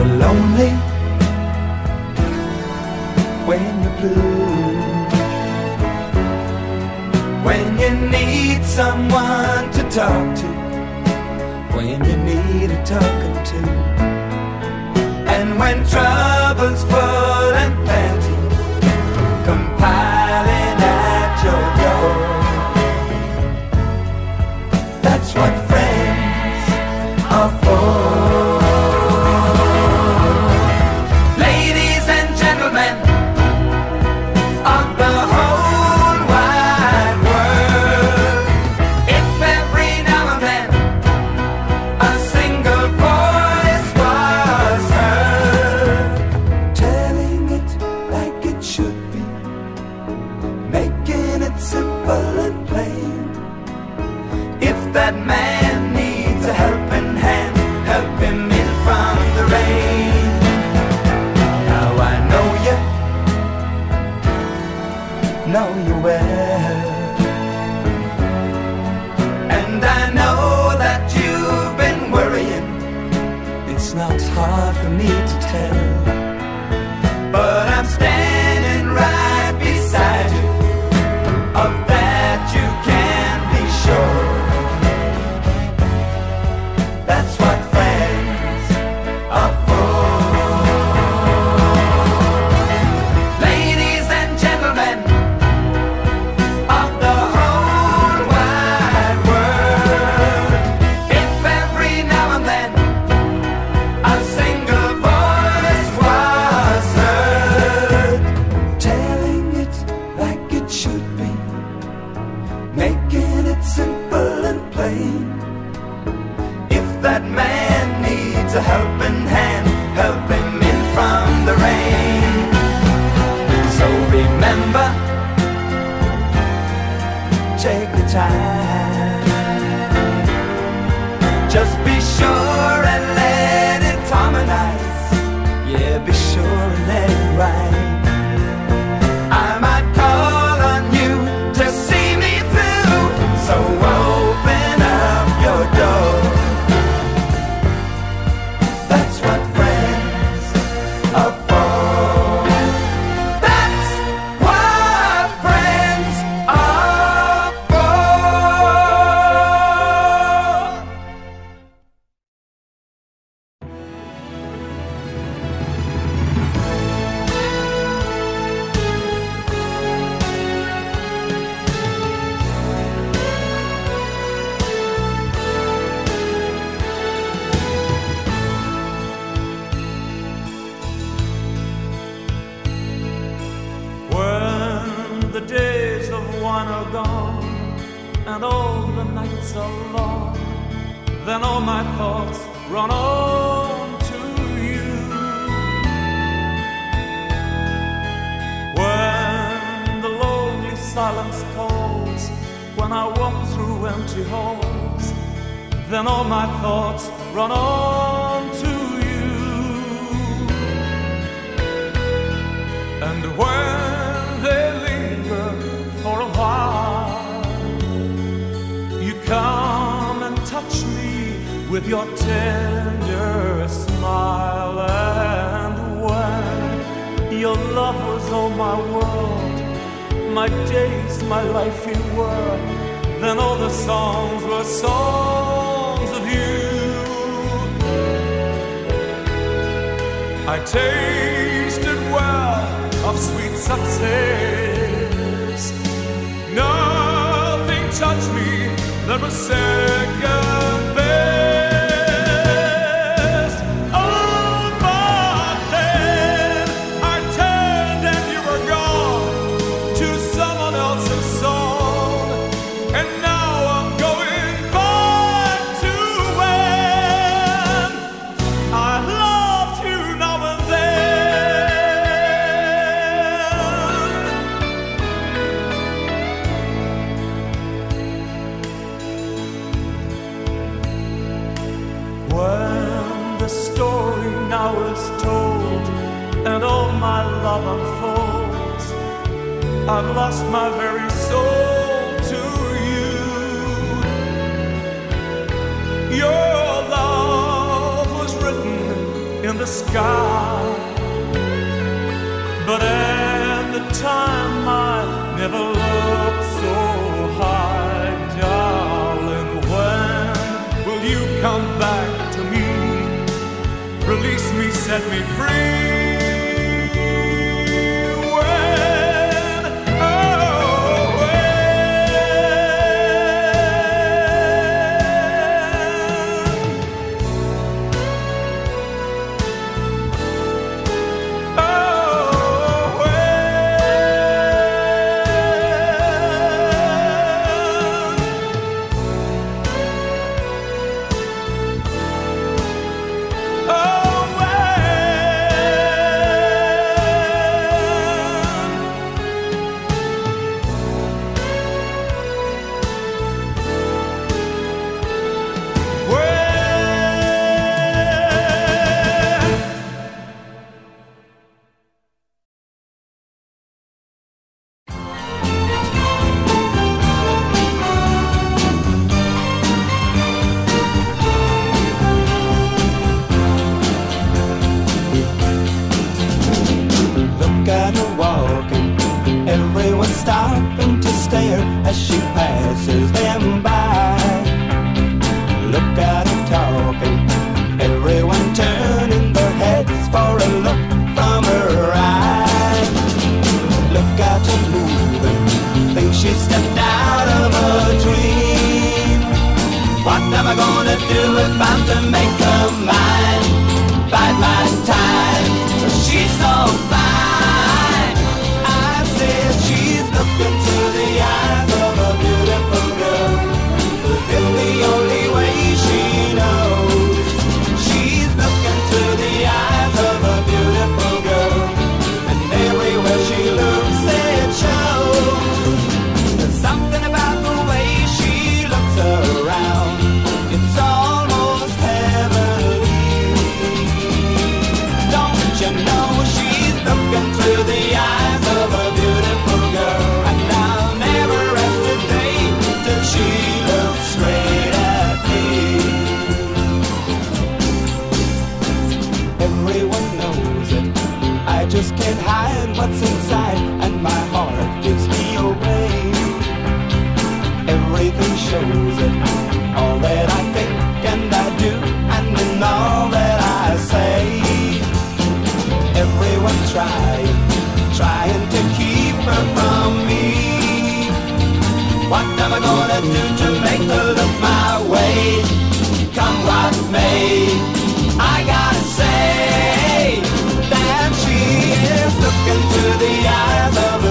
you're lonely when you're blue. When you need someone to talk to, when you need a talking to, and when trouble's full and that man. My days, my life in were. Then all the songs were songs of you. I tasted well of sweet success. Nothing touched me that was second. I've lost my very soul to you. Your love was written in the sky, but at the time I never looked so high, darling. When will you come back to me? Release me, set me free. Trying, trying to keep her from me. What am I gonna do to make her look my way? Come what may, I gotta say that she is looking through the eyes of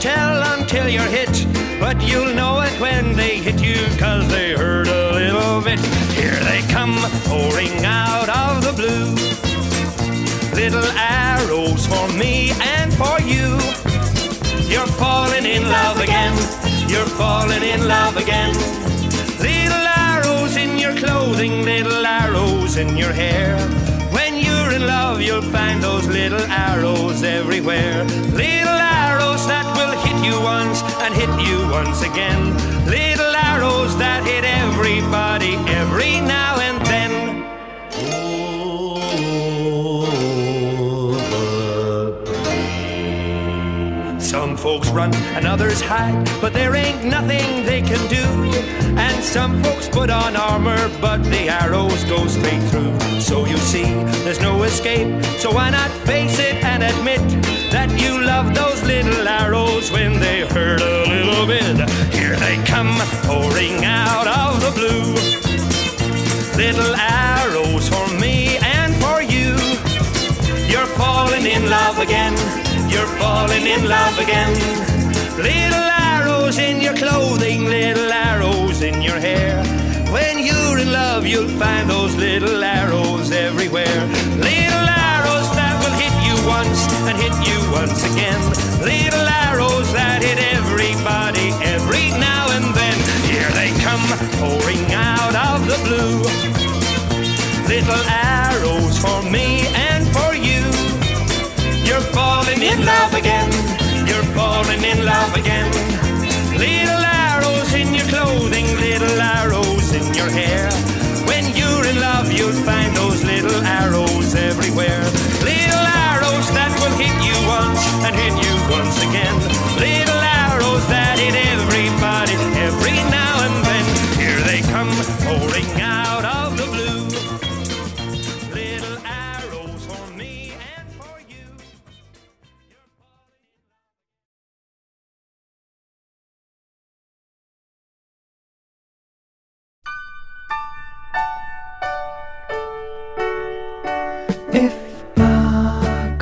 tell until you're hit, but you'll know it when they hit you, cause they hurt a little bit. Here they come, pouring out of the blue. Little arrows for me and for you. You're falling in love again. You're falling in love again. Little arrows in your clothing, little arrows in your hair. When you're in love, you'll find those little arrows everywhere. Little arrows once and hit you once again. Little arrows that hit everybody every now and folks run and others hide, but there ain't nothing they can do. And some folks put on armor, but the arrows go straight through. So you see, there's no escape. So why not face it and admit that you love those little arrows when they hurt a little bit? Here they come, pouring out of the blue. Little arrows for me and for you. You're falling in love again. You're falling in love again. Little arrows in your clothing, little arrows in your hair. When you're in love, you'll find those little arrows everywhere. Little arrows that will hit you once and hit you once again. Little arrows that hit everybody every now and then. Here they come, pouring out of the blue. Little arrows for me in love again. You're falling in love again. Little arrows in your clothing, little arrows in your hair. When you're in love, you'll find those little arrows everywhere. Little arrows that will hit you once and hit you once again. Little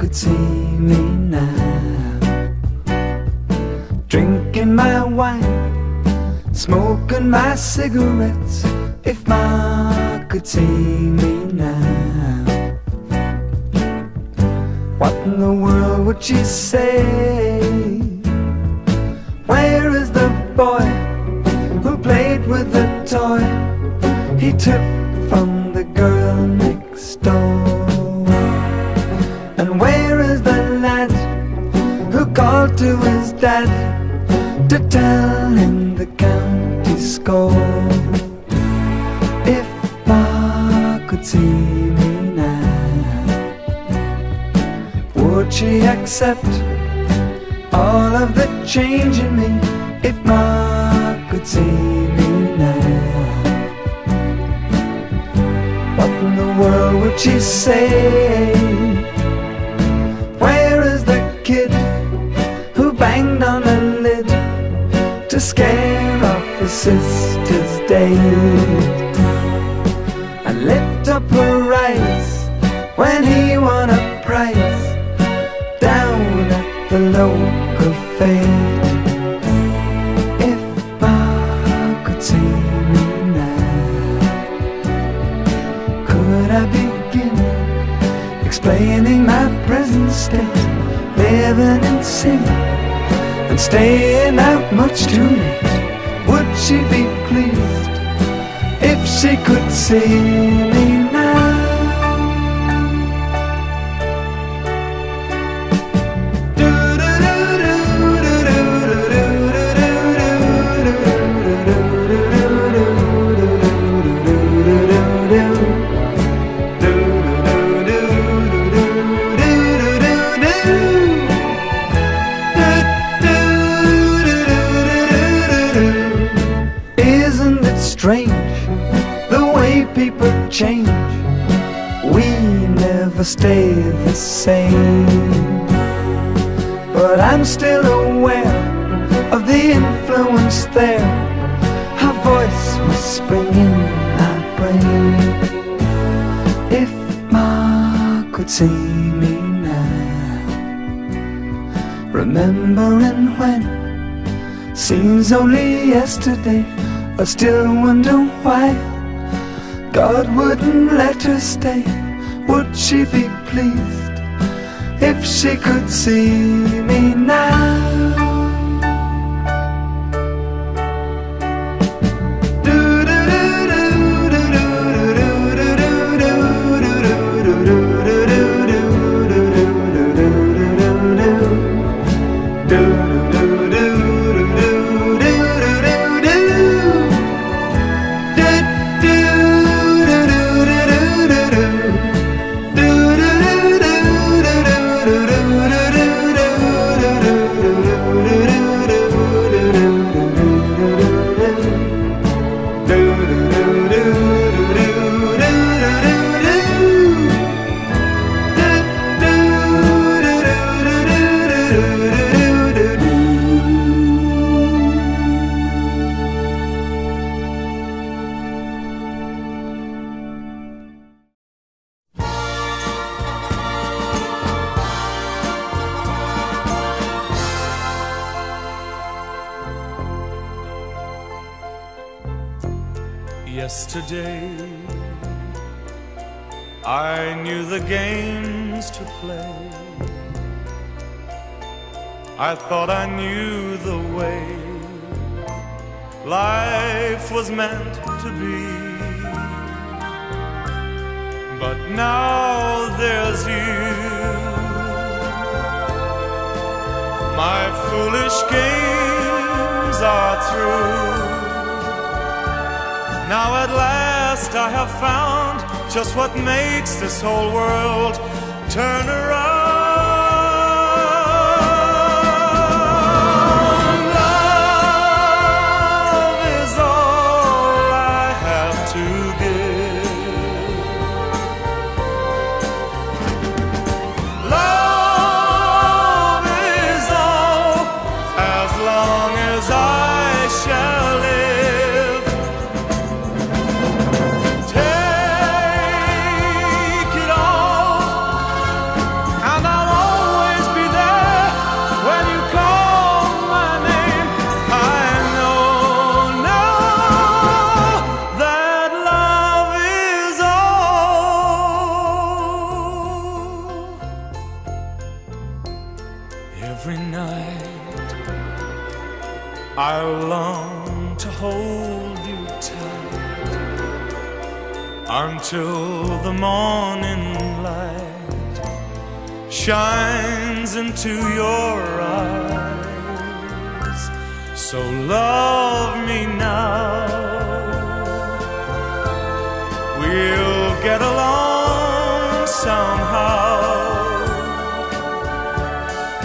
could see me now, drinking my wine, smoking my cigarettes. If Ma could see me now, what in the world would she say? Where is the boy who played with the toy he took from to his dad to tell him the county score. If Pa could see me now, would she accept all of the change in me? If Ma could see me now, what in the world would she say? Scare off his sister's date? And lift up her eyes when he won a prize down at the local fair. If I could see me now, could I begin explaining my present state, living in sin and staying out much too late? Would she be pleased if she could see Still aware of the influence there. Her voice whispering in my brain. If Ma could see me now, remembering when seems only yesterday. I still wonder why God wouldn't let her stay. Would she be pleased if she could see me now? Yesterday, I knew the games to play. I thought I knew the way life was meant to be. But now there's you. My foolish games are through. Now at last I have found just what makes this whole world turn around. Shines into your eyes. So love me now. We'll get along somehow.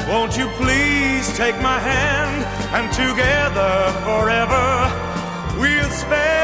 Won't you please take my hand, and together forever we'll spend.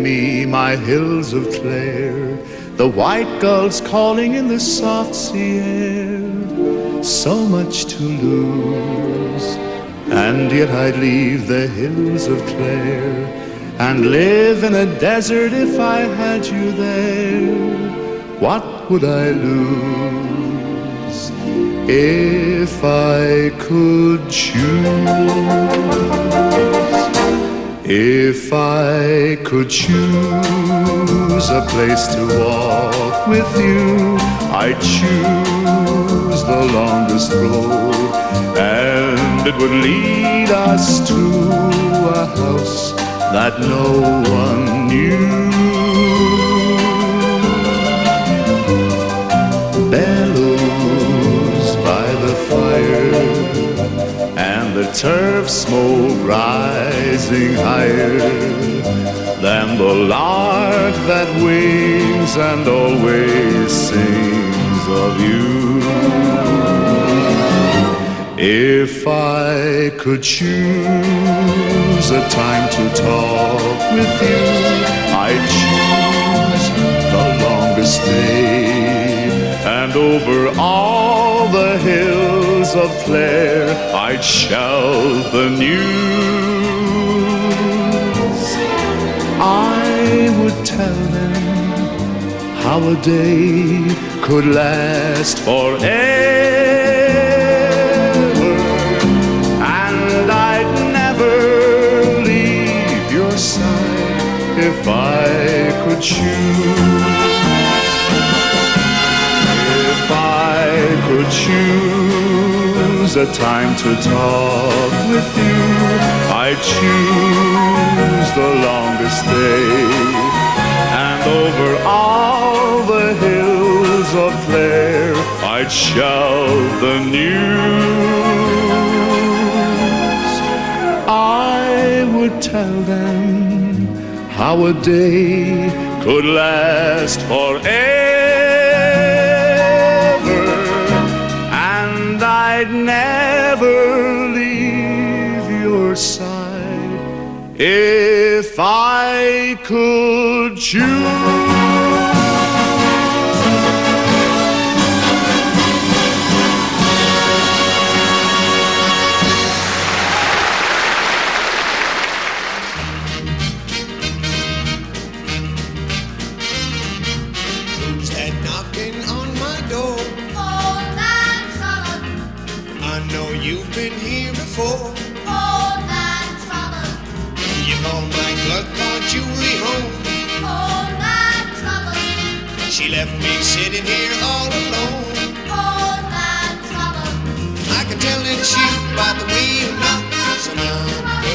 Me, my hills of Clare, the white gulls calling in the soft sea air. So much to lose, and yet I'd leave the hills of Clare and live in a desert if I had you there. What would I lose if I could choose? If I could choose a place to walk with you, I'd choose the longest road, and it would lead us to a house that no one knew. Turf smoke rising higher than the lark that wings and always sings of you. If I could choose a time to talk with you, I'd choose the longest day. And over all the hills of Clare, I'd shout the news. I would tell them how a day could last forever, and I'd never leave your side if I could choose. Could choose a time to talk with you, I'd choose the longest day. And over all the hills of Clare, I'd shout the news. I would tell them how a day could last forever, if I could choose. left me sitting here all alone. All my trouble. I can tell that you by the way you knock. So now the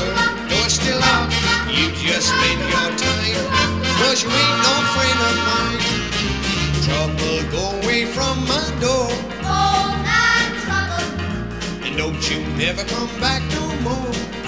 door's still locked. You just made your time. Cause you ain't no friend of mine. Trouble, go away from my door. All my trouble. And don't you never come back no more.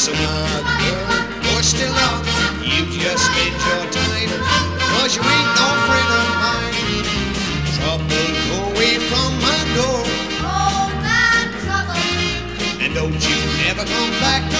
so hard, girl, or still out. You've just spent your time, cause you ain't no friend of mine. Trouble, go away from my door. Oh, my trouble. And don't you never come back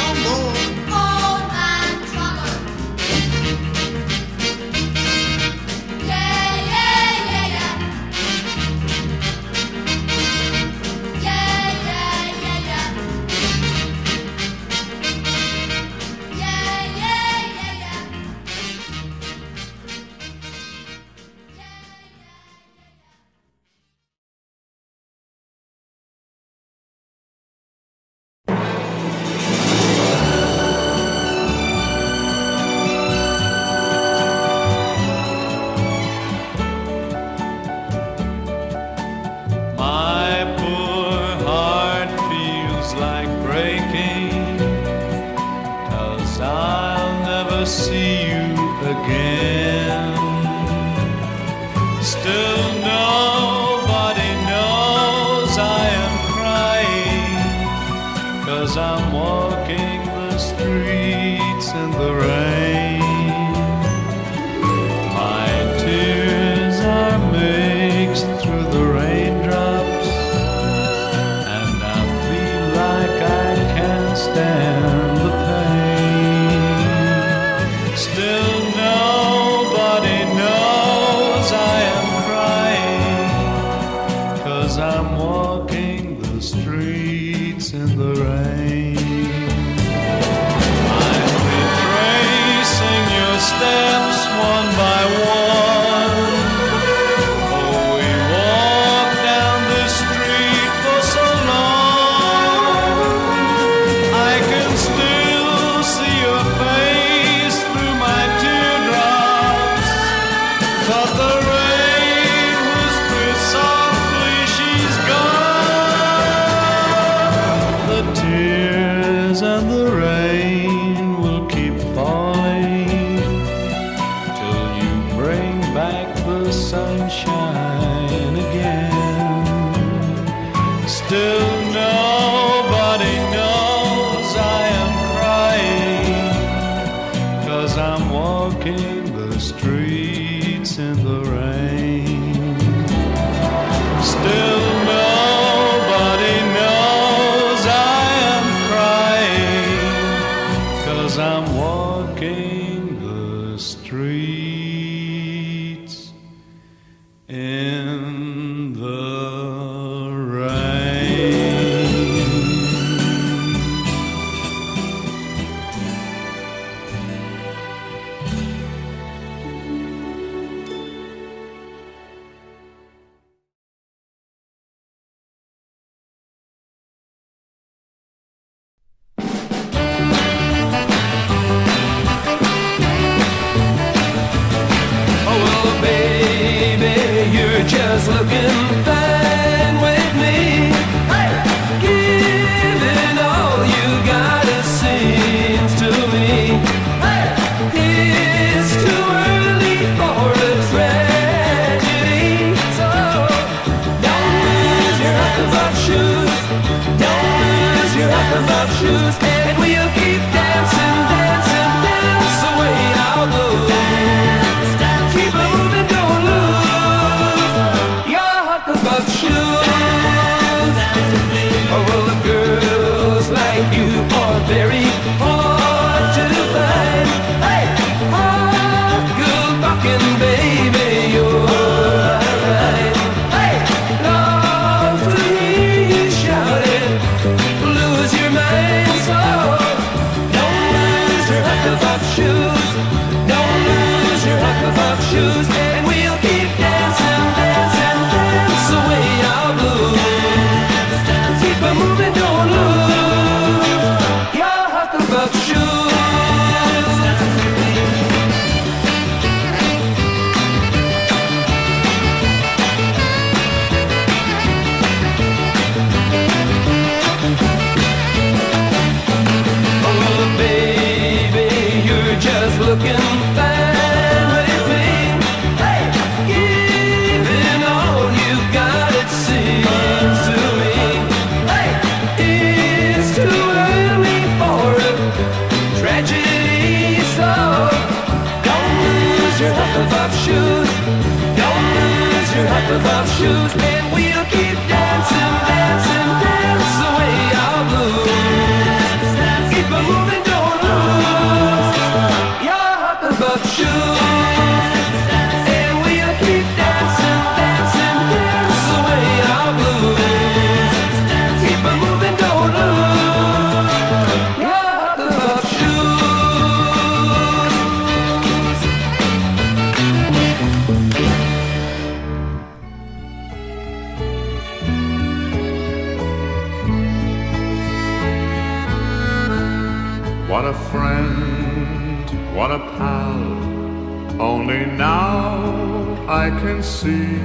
can see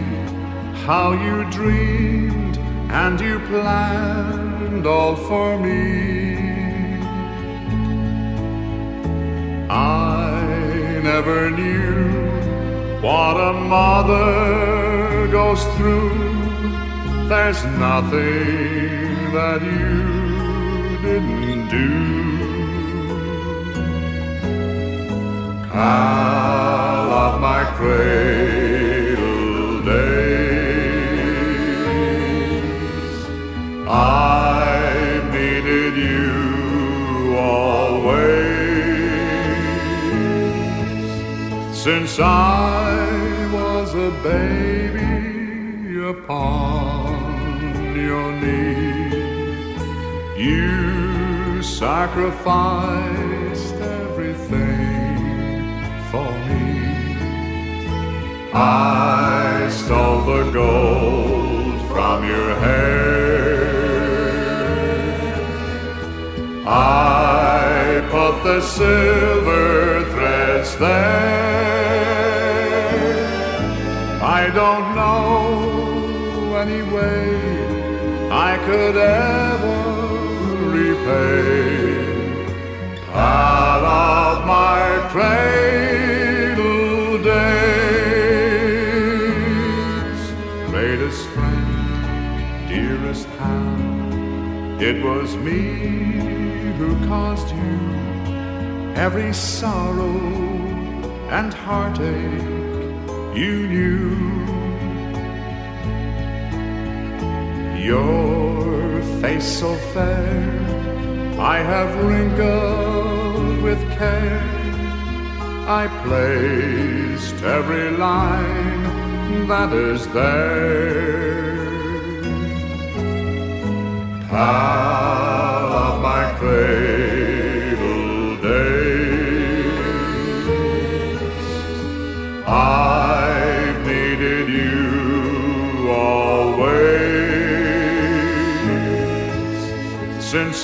how you dreamed and you planned all for me. I never knew what a mother goes through. There's nothing that you didn't do. Pal of my cradle since I was a baby upon your knee. You sacrificed everything for me. I stole the gold from your hair. I put the silver threads there. I don't know any way I could ever repay part of my cradle days. Greatest friend, dearest pal, it was me who caused you every sorrow and heartache you knew. Your face so fair, I have wrinkled with care. I placed every line that is there. Pal of my cradle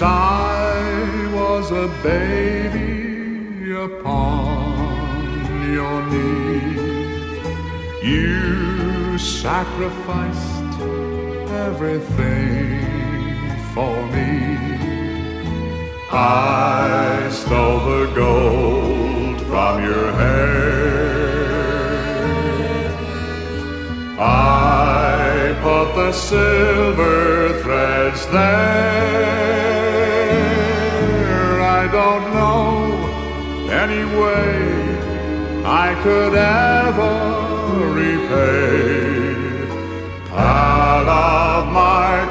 I was a baby upon your knee. You sacrificed everything for me. I stole the gold from your hair. I put the silver threads there. Any way I could ever repay. Part of my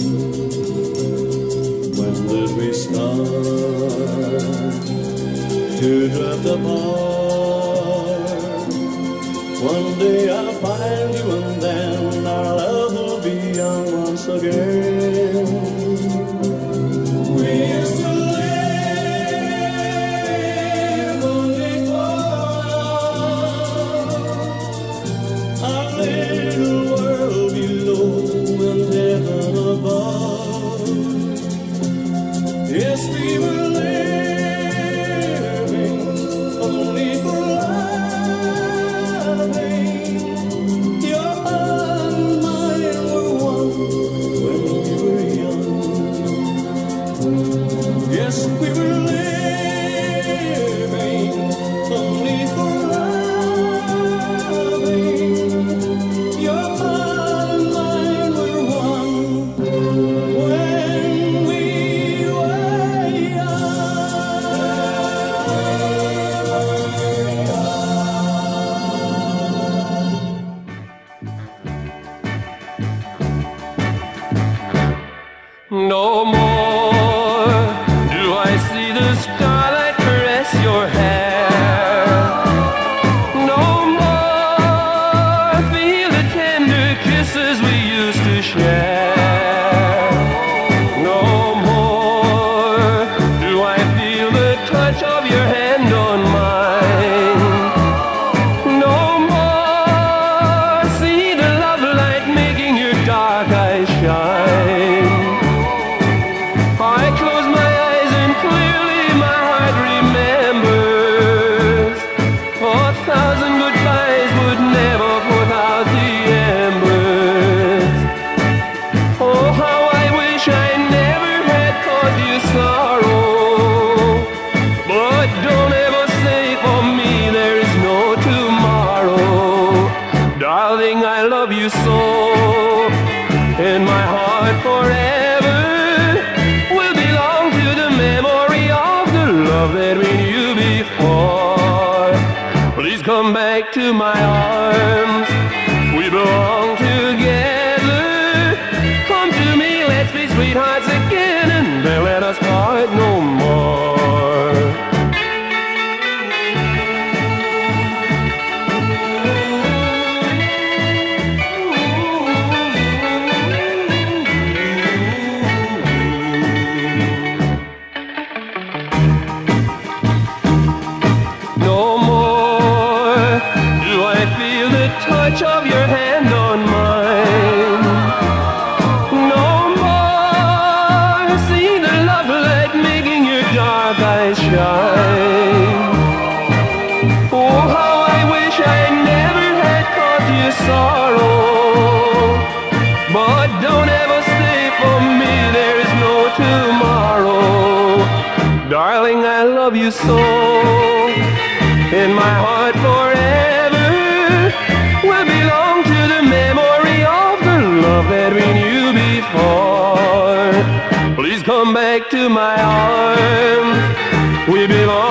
to drop the ball. Come back to my arms. We belong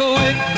quit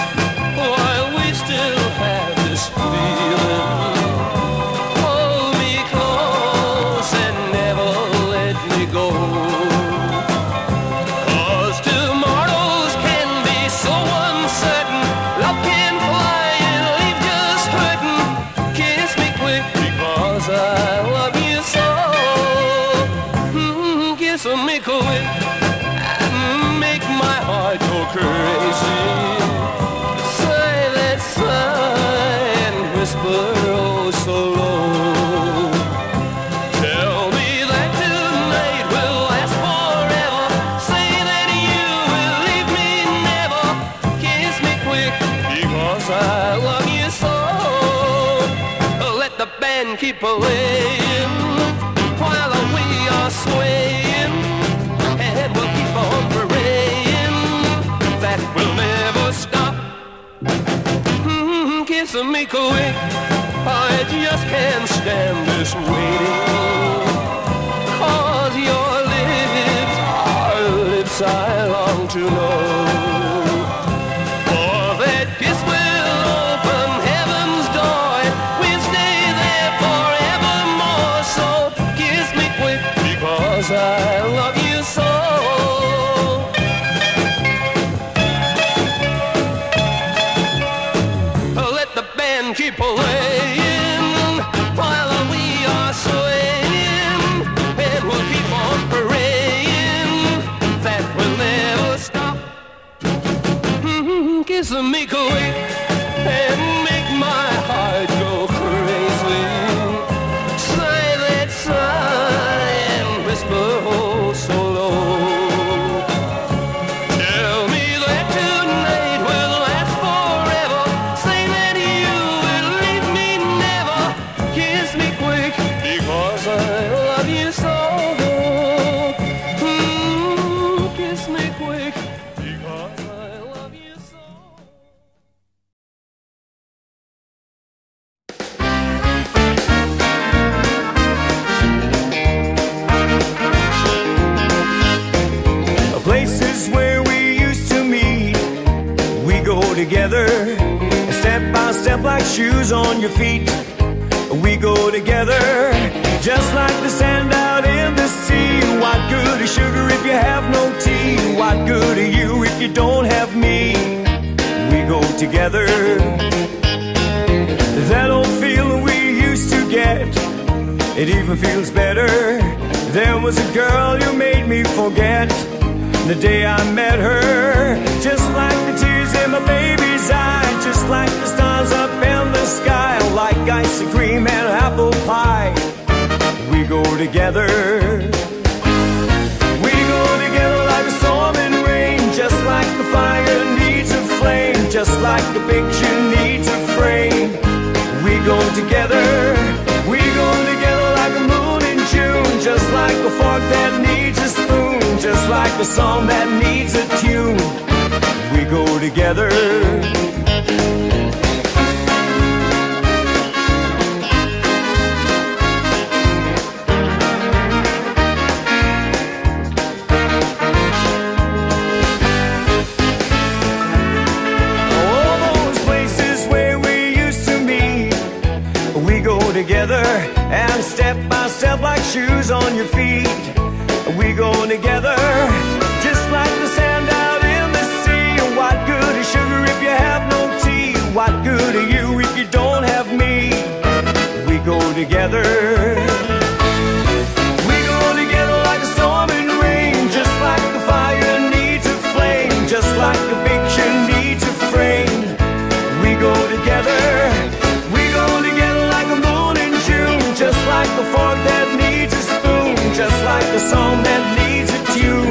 the song that needs a tune.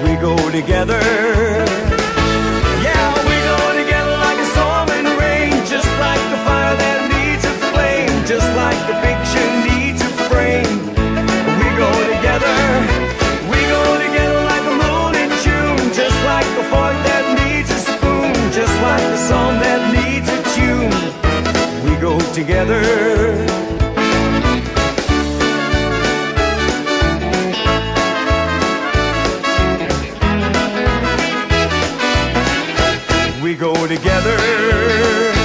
We go together. Yeah, we go together like a storm and rain, just like the fire that needs a flame, just like the picture needs a frame. We go together. We go together like a just like the fork that needs a spoon, just like the song that needs a tune. We go together. go together.